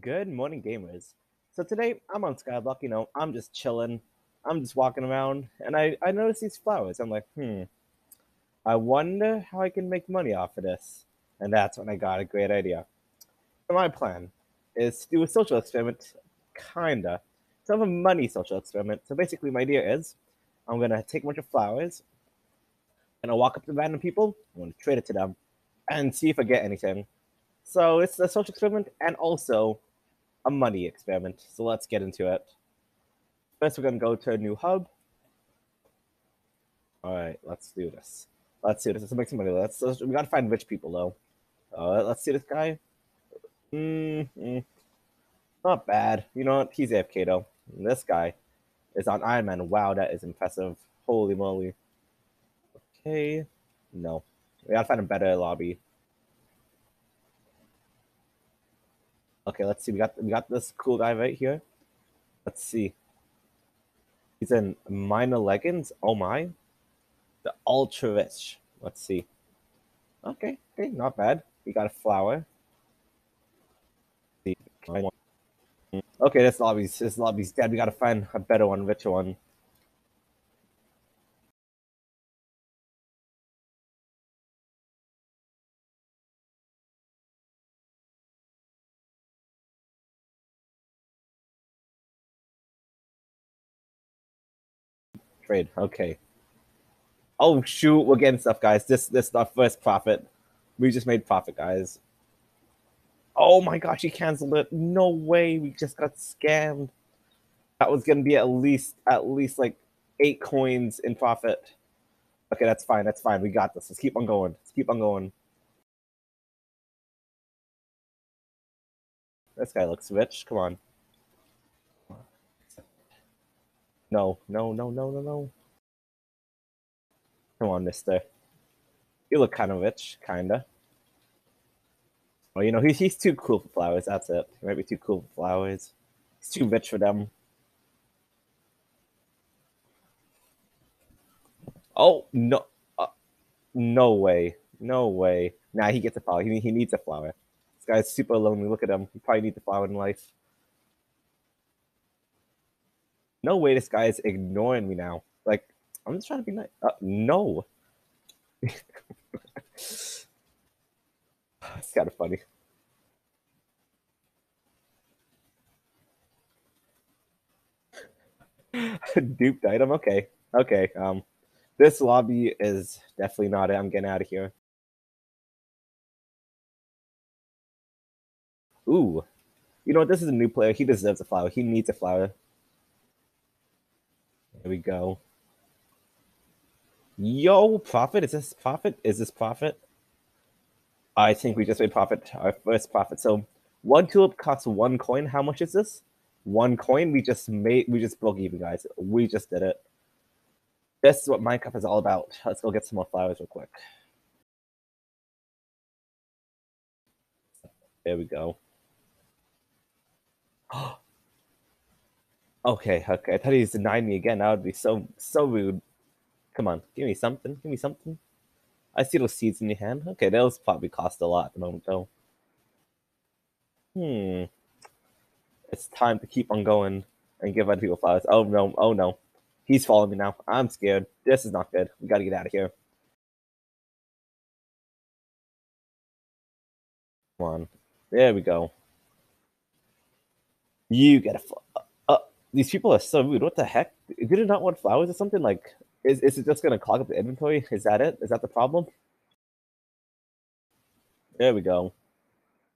Good morning, gamers. So today I'm on Skyblock. You know, I'm just chilling. I'm just walking around, and I I notice these flowers. I'm like, hmm. I wonder how I can make money off of this. And that's when I got a great idea. My plan is to do a social experiment, kinda. Sort of a money social experiment. So basically, my idea is, I'm gonna take a bunch of flowers, and I'll walk up to random people. I'm gonna trade it to them, and see if I get anything. So it's a social experiment and also a money experiment. So let's get into it. First, we're going to go to a new hub. All right, let's do this. Let's do this. Let's make some money. Let's, let's we got to find rich people though. Uh, let's see this guy. Mm, mm, not bad. You know what? He's AFK though. And this guy is on Iron Man. Wow, that is impressive. Holy moly. Okay. No. We gotta find a better lobby. Okay, let's see. We got we got this cool guy right here. Let's see. He's in miner leggings. Oh my. The ultra rich. Let's see. Okay, okay, not bad. We got a flower. Okay, this lobby's this lobby's dead. We gotta find a better one, richer one. Trade. Okay. Oh shoot, we're getting stuff, guys. This this is our first profit. We just made profit, guys. Oh my gosh, he canceled it. No way, we just got scammed. That was gonna be at least at least like eight coins in profit. Okay, that's fine, that's fine. We got this. Let's keep on going. Let's keep on going. This guy looks rich. Come on. No, no, no, no, no, no. Come on, mister. You look kind of rich, kinda. Well, you know, he's, he's too cool for flowers. That's it. He might be too cool for flowers. He's too rich for them. Oh, no. Uh, no way. No way. Nah, he gets a flower. He, he needs a flower. This guy's super lonely. Look at him. He probably needs a flower in life. No way this guy is ignoring me now. Like, I'm just trying to be nice. Uh, no. it's kind of funny. Duped item. Okay. Okay. Um, this lobby is definitely not it. I'm getting out of here. Ooh. You know what? This is a new player. He deserves a flower. He needs a flower. There we go. Yo, profit? Is this profit? Is this profit? I think we just made profit, our first profit. So one tulip costs one coin. How much is this? One coin. We just made. We just broke even, guys. We just did it. This is what Minecraft is all about. Let's go get some more flowers real quick. There we go. okay, okay. I thought he denied me again. That would be so so rude. Come on, give me something. Give me something. I see those seeds in your hand. Okay, those probably cost a lot at the moment, though. Hmm. It's time to keep on going and give other people flowers. Oh no! Oh no! He's following me now. I'm scared. This is not good. We gotta get out of here. Come on. There we go. You get a. These people are so rude. What the heck? Did it not want flowers or something? Like, is, is it just going to clog up the inventory? Is that it? Is that the problem? There we go.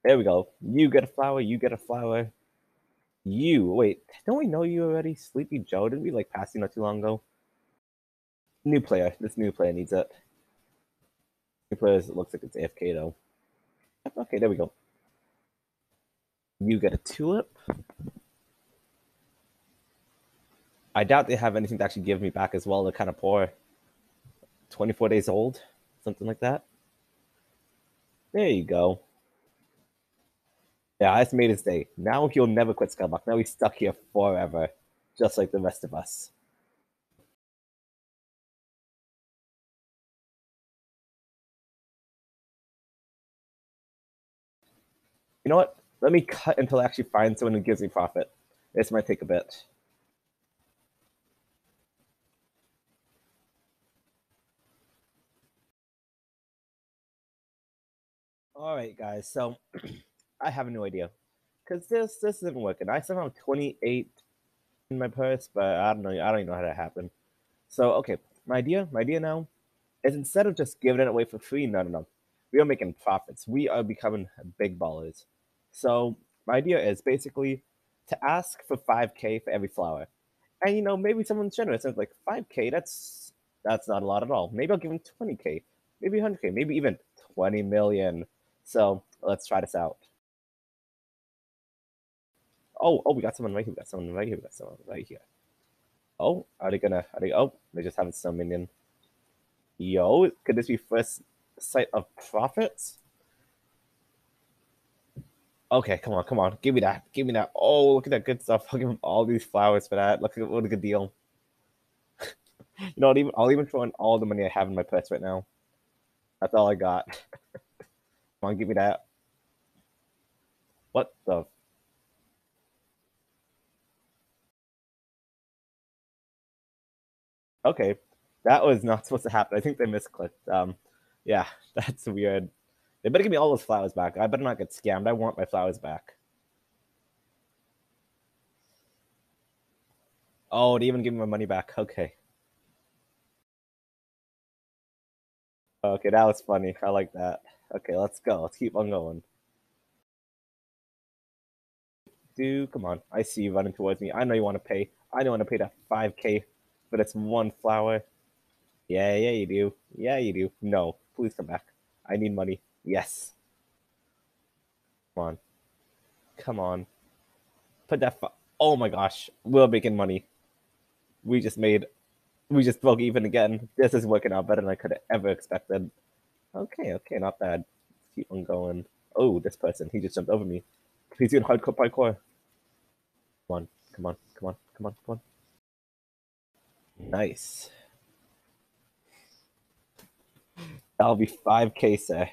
There we go. You get a flower. You get a flower. You. Wait, don't we know you already? Sleepy Joe? Didn't we like pass you not too long ago? New player. This new player needs it. New player it looks like it's AFK though. Okay, there we go. You get a tulip. I doubt they have anything to actually give me back as well. They're kind of poor. 24 days old, something like that. There you go. Yeah, that's made his day. Now he'll never quit Skyblock. Now he's stuck here forever, just like the rest of us. You know what? let me cut until I actually find someone who gives me profit. This might take a bit. All right, guys. So I have no idea because this this isn't working. I still have 28 in my purse, but I don't know. I don't even know how that happened. So okay, my idea, my idea now is instead of just giving it away for free, no, no, no. We are making profits. We are becoming big ballers. So my idea is basically to ask for 5k for every flower. And you know, maybe someone's generous and like 5k, that's that's not a lot at all. Maybe I'll give them 20k, maybe 100k, maybe even 20 million. So let's try this out. Oh, oh, we got someone right here. We got someone right here. We got someone right here. Oh, are they gonna? Are they? Oh, they just haven't some minion. Yo, could this be first sight of profits? Okay, come on, come on, give me that, give me that. Oh, look at that good stuff. I'll give him all these flowers for that. Look at what a good deal. you know, I'll even I'll even throw in all the money I have in my purse right now. That's all I got. come on, give me that. What the Okay, that was not supposed to happen. I think they misclicked. Um, yeah, that's weird. They better give me all those flowers back. I better not get scammed. I want my flowers back. Oh, they even give me my money back. Okay. Okay, that was funny. I like that. Okay, let's go. Let's keep on going. Dude, come on. I see you running towards me. I know you want to pay. I don't want to pay that 5k but it's one flower. Yeah, yeah, you do. Yeah, you do. No, please come back. I need money. Yes. Come on. Come on. Put that. oh my gosh, we're making money. We just made. We just broke even again. This is working out better than I could have ever expected. Okay, okay, not bad. Let's keep on going. Oh, this person, he just jumped over me. He's doing hardcore parkour. Come on, come on, come on, come on, come on. Nice. That'll be 5k, sir.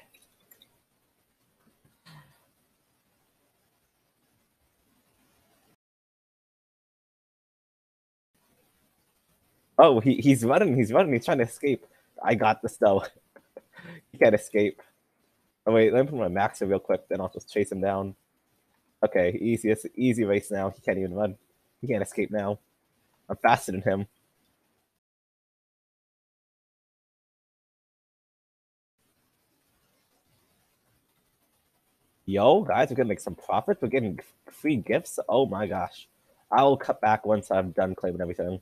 Oh, he, he's running, he's running, he's trying to escape. I got this though. He can't escape. Oh wait, let me put my maxer real quick, then I'll just chase him down. Okay, easy, easy race now. He can't even run. He can't escape now. I'm faster than him. Yo, guys, we're gonna make some profits. We're getting free gifts. Oh my gosh. I'll cut back once I'm done claiming everything.